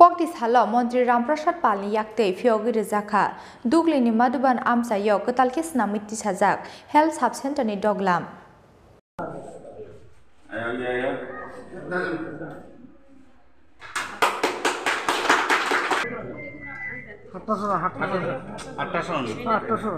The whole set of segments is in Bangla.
kokti salo মন্ত্রী রামপ্রসাদ পালনি yakte ফিয়গি রেজাখা দুগলিনি মাদুবান আমসাইও কতালকে স্নামিতি সাজাক হেলথ সাব সেন্টারনি ডগলাম Ayo, ayo, ayo. আটটাশো আটটাশো আটটাশো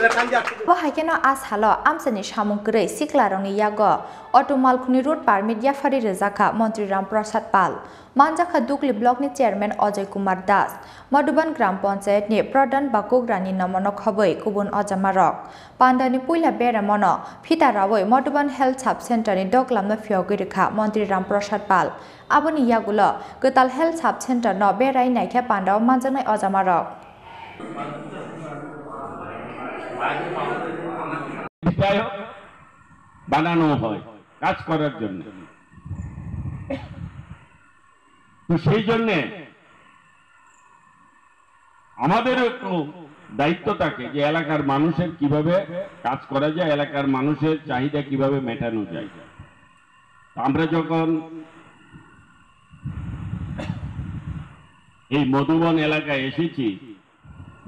আটটাশো Wahakeno as halo amsani samung grei siklaroni yago auto malkhuni road permit yafari rezaka মন্ত্রী রামপ্রসাদ পাল মানজাখা দুগলি ব্লকনি চেয়ারম্যান অজয় কুমার দাস মধুবান গ্রাম পঞ্চায়েতনি প্রধান বাকুগ্রানি নমনক হবৈ কুবুন অজামারক পান্ডানি পুইলা বেরামন ফিতা রাবৈ মধুবান হেলথ সাব সেন্টারনি ডগলামনো ফিয়গিরিখা মন্ত্রী রামপ্রসাদ পাল আবনি ইয়াগুলো গতাল হেলথ সাব সেন্টার ন বেরাই নাইখা পান্ডাও মানজানাই অজামারক বানানো হয়, কাজ করার জন্য। তো সেই জন্যে আমাদেরও একটু দায়িত্ব থাকে যে এলাকার মানুষের কীভাবে কাজ করা যায়, এলাকার মানুষের চাহিদা কীভাবে মেটানো যায়। আমরা যখন এই মধুবন এলাকায় এসেছি,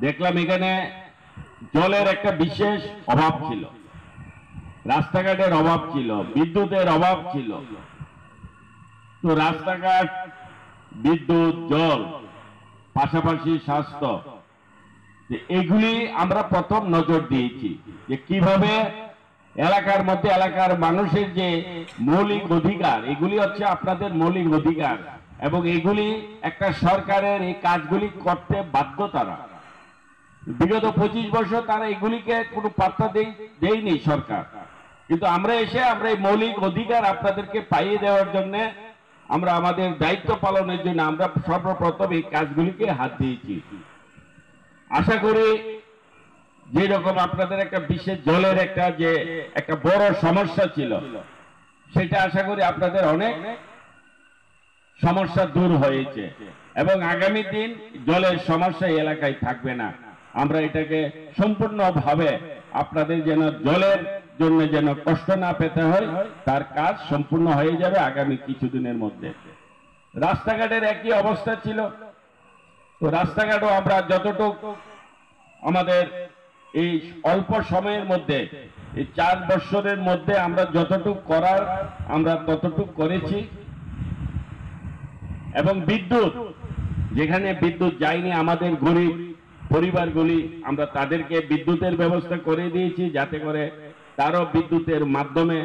দেখলাম এখানে জলের একটা বিশেষ অভাব ছিল। রাস্তাঘাটের অভাব ছিল, বিদ্যুতের অভাব ছিল। তো রাস্তাঘাট, বিদ্যুৎ, জল, পাশাপাশি স্বাস্থ্য এগুলি আমরা প্রথম নজর দিয়েছি। যে কীভাবে এলাকার মধ্যে এলাকার মানুষের যে মৌলিক অধিকার, এগুলি হচ্ছে আপনাদের মৌলিক অধিকার এবং এগুলি একটা সরকারের এই কাজগুলি করতে বাধ্য তারা। বিগত পঁচিশ বছর তারা এগুলিকে কোনো পাত্তা দেয়নি সরকার। কিন্তু আমরা এসে আমরা এই মৌলিক অধিকার আপনাদেরকে পাইয়ে দেওয়ার জন্য আমরা আমাদের দায়িত্ব পালনের জন্য আমরা সর্বপ্রথম এই কাজগুলিকে হাত দিয়েছি। আশা করি যে রকম আপনাদের একটা বিশেষ জলের একটা যে একটা বড় সমস্যা ছিল, সেটা আশা করি আপনাদের অনেক সমস্যা দূর হয়েছে। এবং আগামী দিন জলের সমস্যা এলাকায় থাকবে না। আমরা এটাকে সম্পূর্ণভাবে আপনাদের যেন জলের জন্য যেন কষ্ট না পেতে হয়, তার কাজ সম্পূর্ণ হয়ে যাবে আগামী কিছুদিনের মধ্যে। রাস্তাঘাটের একই অবস্থা ছিল। তো রাস্তাঘাটও আমরা যতটুকু আমাদের এই অল্প সময়ের মধ্যে, এই চার বছরের মধ্যে আমরা যতটুকু করার, আমরা ততটুকু করেছি। এবং বিদ্যুৎ, যেখানে বিদ্যুৎ যায়নি আমাদের গরিব পরিবারগুলি, আমরা তাদেরকে বিদ্যুতের ব্যবস্থা করে দিয়েছি যাতে করে তারও বিদ্যুতের মাধ্যমে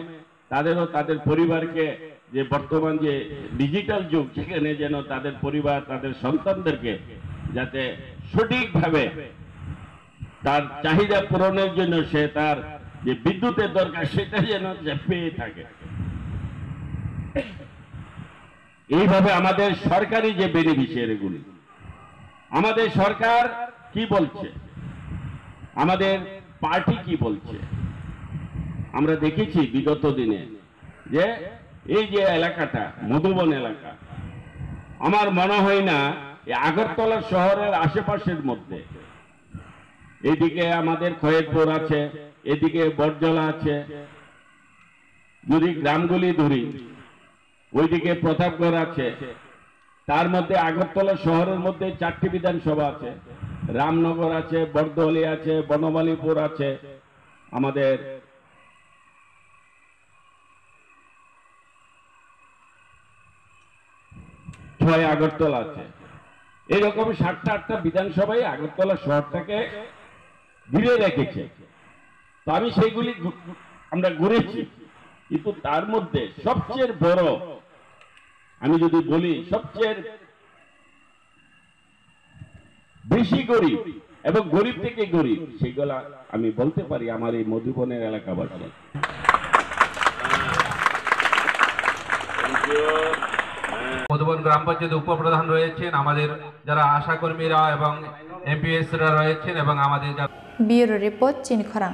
তাদেরও তাদের পরিবারকে যে বর্তমান যে ডিজিটাল যুগ, সেখানে যেন তাদের পরিবার, তাদের সন্তানদেরকে যাতে সঠিকভাবে তার চাহিদা পূরণের জন্য সে তার যে বিদ্যুতের দরকার, সেটা যেন পেয়ে থাকে। এইভাবে আমাদের সরকারি যে বেনিফিশিয়ারিগুলি আমাদের সরকার কি বলছে? আমাদের পার্টি কি বলছে? আমরা দেখেছি বিগত দিনে যে এই যে এলাকাটা, মধুবন এলাকা, আমার মনে হয় না আগরতলা শহরের আশেপাশের মধ্যে। এদিকে আমাদের খয়েরপুর আছে, এদিকে বরজলা আছে, যদি গ্রামগুলি ধরি, ওইদিকে প্রতাপগড় আছে, তার মধ্যে আগরতলা শহরের মধ্যে চারটি বিধানসভা আছে। রামনগর আছে বরদলি আছে, বনমালীপুর আছে। আমাদের ছয় আগরতলা আছে। এইরকম সাতটা আটটা বিধানসভায় আগরতলা শহরটাকে ঘিরে রেখেছে। তো আমি সেইগুলি আমরা ঘুরেছি। কিন্তু তার মধ্যে সবচেয়ে বড়, আমি যদি বলি, সবচেয়ে বেশি গরিব এবং গরিব থেকে গরিব সেগুলা আমি বলতে পারি আমার এই মধুবনের এলাকাবাসী। মধুবন গ্রাম পঞ্চায়েত উপপ্রধান রয়েছেন আমাদের যারা আশাকর্মীরা এবং এমপিএসরা রয়েছেন এবং আমাদের যারা বিউরো রিপোর্ট চিনখরাং।